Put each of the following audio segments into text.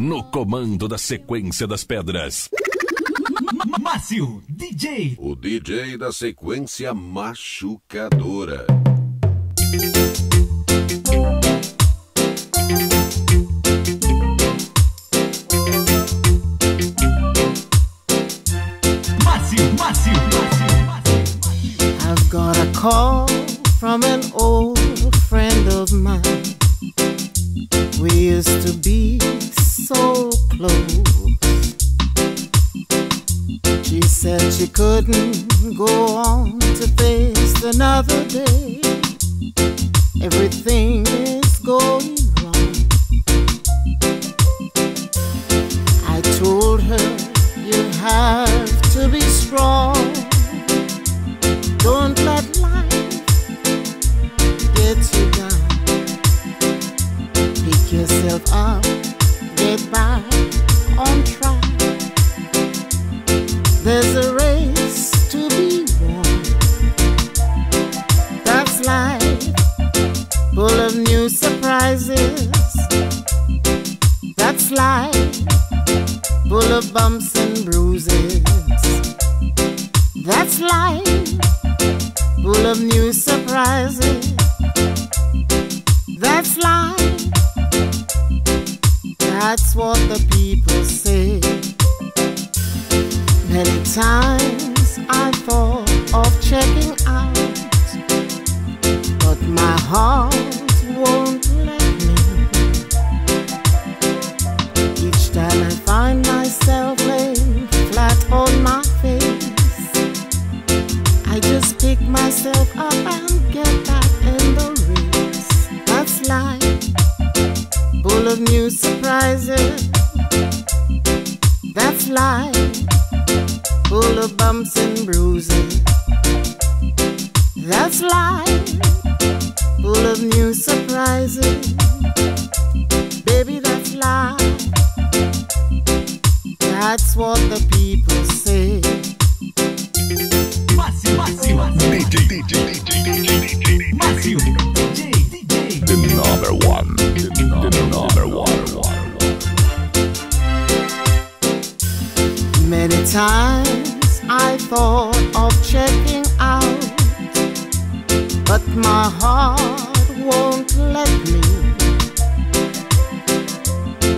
no comando da sequência das pedras. Márcio, DJ. O DJ da sequência machucadora. Márcio, Márcio. I've got a call from an old friend of mine. We used to be so. She said she couldn't go on to face another day. Everything is going wrong. I told her you have to be strong. Don't let life get you down. Pick yourself up, get back on track. There's a race to be won. That's life, full of new surprises. That's life, full of bumps and bruises. That's life, full of new surprises. That's life. That's what the people say. Many times I thought of checking out, but my heart won't let me. Each time I find myself laying flat on my face, I just pick myself up and get full of new surprises. That's life, full of bumps and bruises. That's life, full of new surprises. Times I thought of checking out, but my heart won't let me.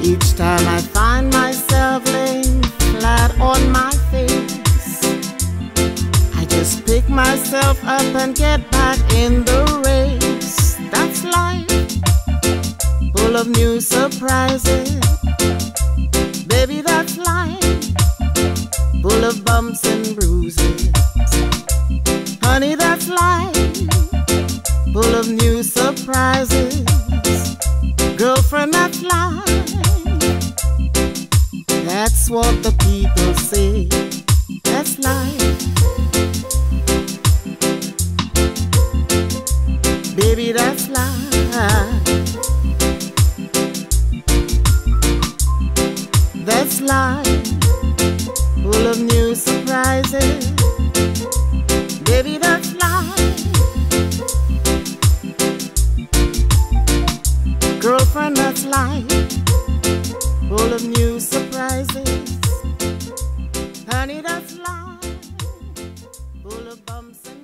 Each time I find myself laying flat on my face, I just pick myself up and get back in the race. That's life, full of new surprises. Baby, that's life full of bumps and bruises. Honey, that's life, full of new surprises. Girlfriend, that's life. That's what the people say. girlfriend that's life, full of new surprises. Honey, that's life, full of bumps and